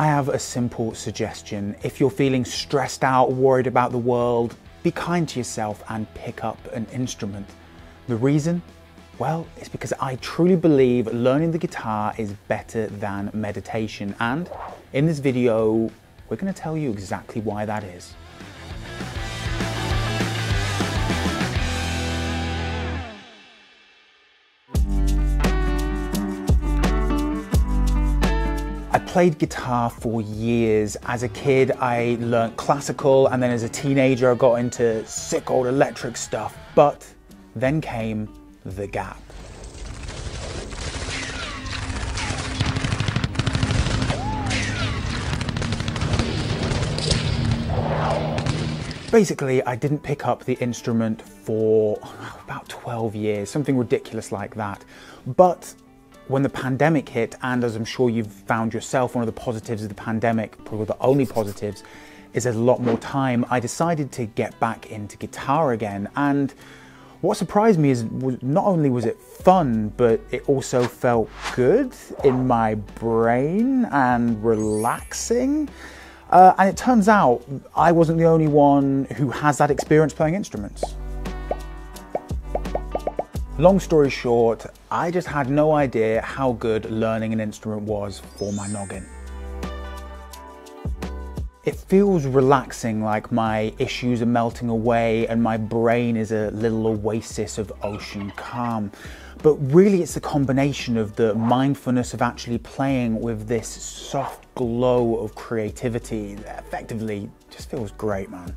I have a simple suggestion. If you're feeling stressed out, worried about the world, be kind to yourself and pick up an instrument. The reason? Well, it's because I truly believe learning the guitar is better than meditation. And in this video, we're going to tell you exactly why that is. Played guitar for years. As a kid, I learned classical, and then as a teenager, I got into sick old electric stuff. But then came the gap. Basically, I didn't pick up the instrument for oh, about 12 years, something ridiculous like that. But when the pandemic hit, and as I'm sure you've found yourself, one of the positives of the pandemic, probably the only positives, is there's a lot more time. I decided to get back into guitar again. And what surprised me is not only was it fun, but it also felt good in my brain and relaxing. Uh, and it turns out I wasn't the only one who has that experience playing instruments. Long story short, I just had no idea how good learning an instrument was for my noggin. It feels relaxing, like my issues are melting away and my brain is a little oasis of ocean calm. But really, it's the combination of the mindfulness of actually playing with this soft glow of creativity that effectively just feels great, man.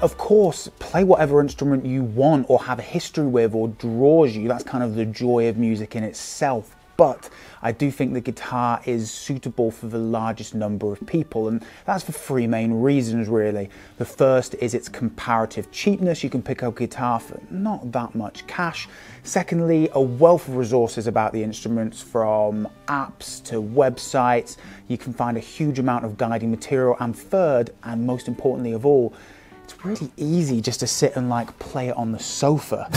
Of course, play whatever instrument you want or have a history with or draws you. That's kind of the joy of music in itself. But I do think the guitar is suitable for the largest number of people, and that's for three main reasons, really. The first is its comparative cheapness. You can pick up a guitar for not that much cash. Secondly, a wealth of resources about the instruments from apps to websites. You can find a huge amount of guiding material. And third, and most importantly of all, it's really easy just to sit and like play it on the sofa.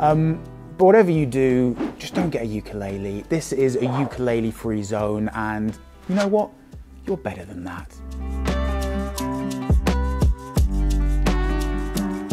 Um, but whatever you do, just don't get a ukulele. This is a ukulele free zone, and you know what? You're better than that.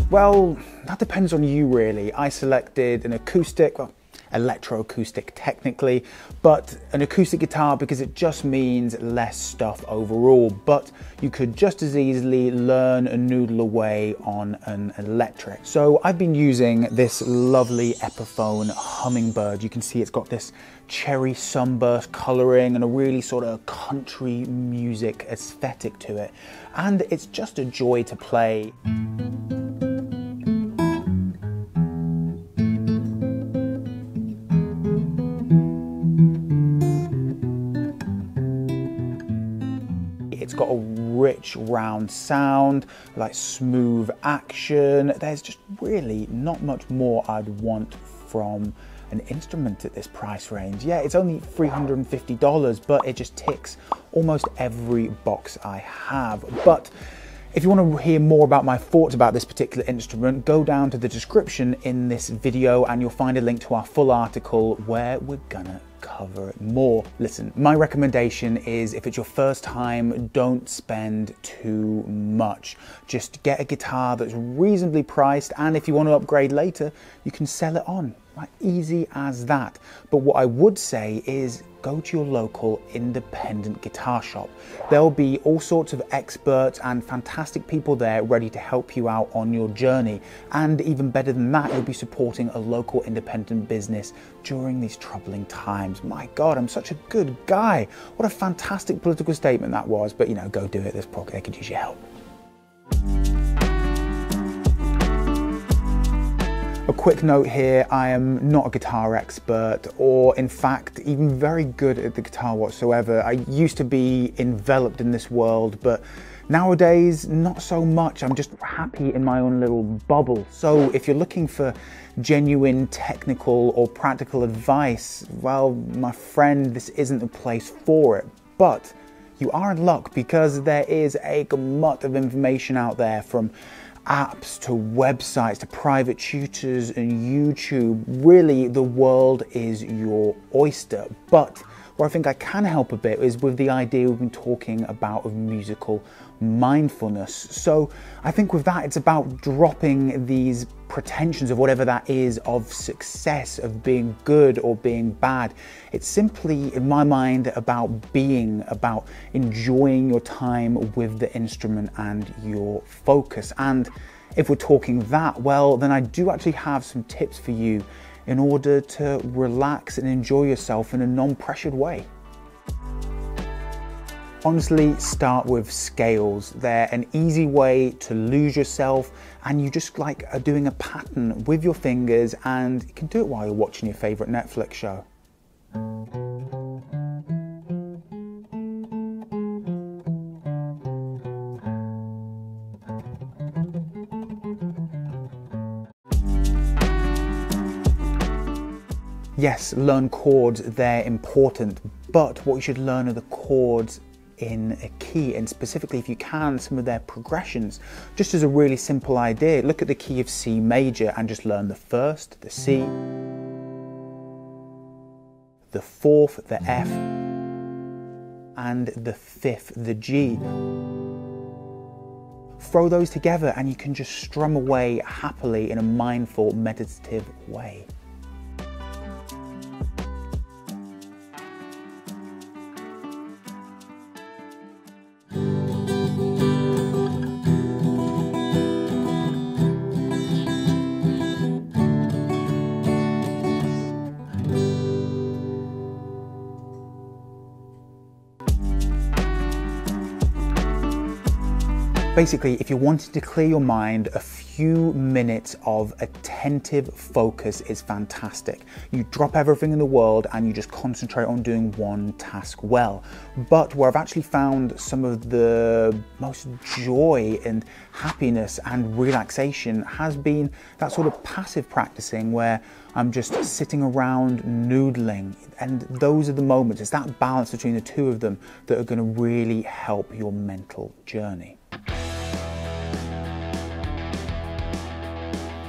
Well, that depends on you really. I selected an acoustic, well, electroacoustic technically, but an acoustic guitar because it just means less stuff overall. But you could just as easily learn a noodle away on an electric. So I've been using this lovely Epiphone Hummingbird. You can see it's got this cherry sunburst coloring and a really sort of country music aesthetic to it. And it's just a joy to play. Got a rich round sound, like smooth action. There's just really not much more I'd want from an instrument at this price range. Yeah, it's only $350, but it just ticks almost every box I have. But if you want to hear more about my thoughts about this particular instrument, go down to the description in this video and you'll find a link to our full article where we're gonna cover it more. Listen, my recommendation is if it's your first time, don't spend too much. Just get a guitar that's reasonably priced, and if you want to upgrade later, you can sell it on. Like easy as that. But what I would say is go to your local independent guitar shop. There'll be all sorts of experts and fantastic people there ready to help you out on your journey. And even better than that, you'll be supporting a local independent business during these troubling times. My God, I'm such a good guy. What a fantastic political statement that was. But you know, go do it. This probably they could use your help. A quick note here, I am not a guitar expert or in fact even very good at the guitar whatsoever. I used to be enveloped in this world but nowadays not so much. I'm just happy in my own little bubble. So if you're looking for genuine technical or practical advice, well my friend this isn't the place for it. But you are in luck because there is a glut of information out there from apps to websites to private tutors and YouTube. Really, the world is your oyster. But where I think I can help a bit is with the idea we've been talking about of musical mindfulness. So I think with that, it's about dropping these pretensions of whatever that is of success, of being good or being bad. It's simply, in my mind, about being, about enjoying your time with the instrument and your focus. And if we're talking that, well, then I do actually have some tips for you in order to relax and enjoy yourself in a non pressured way. Honestly, start with scales. They're an easy way to lose yourself, and you just like are doing a pattern with your fingers, and you can do it while you're watching your favorite Netflix show. Yes, learn chords, they're important, but what you should learn are the chords in a key and specifically if you can some of their progressions. Just as a really simple idea look at the key of C major and just learn the first the C the fourth the F and the fifth the G. Throw those together and you can just strum away happily in a mindful meditative way Basically, if you're wanting to clear your mind, a few minutes of attentive focus is fantastic. You drop everything in the world and you just concentrate on doing one task well. But where I've actually found some of the most joy and happiness and relaxation has been that sort of passive practicing where I'm just sitting around noodling. And those are the moments, it's that balance between the two of them that are going to really help your mental journey.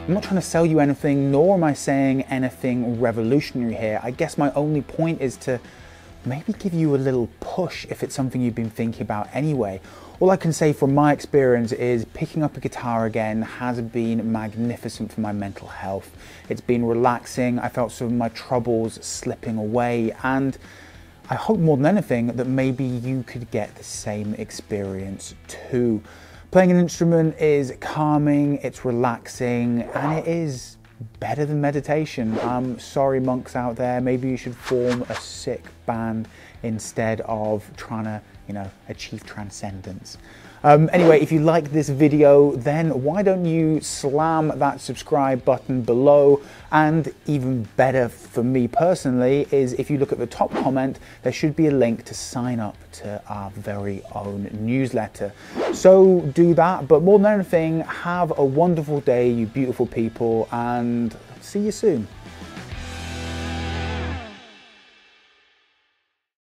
I'm not trying to sell you anything, nor am I saying anything revolutionary here. I guess my only point is to maybe give you a little push if it's something you've been thinking about anyway. All I can say from my experience is picking up a guitar again has been magnificent for my mental health. It's been relaxing, I felt some of my troubles slipping away, and I hope more than anything that maybe you could get the same experience too. Playing an instrument is calming, it's relaxing, and it is better than meditation. I'm sorry, monks out there, maybe you should form a sick band instead of trying to, you know, achieve transcendence. Um, anyway, if you like this video, then why don't you slam that subscribe button below? And even better for me personally is if you look at the top comment, there should be a link to sign up to our very own newsletter. So do that, but more than anything, have a wonderful day, you beautiful people, and see you soon.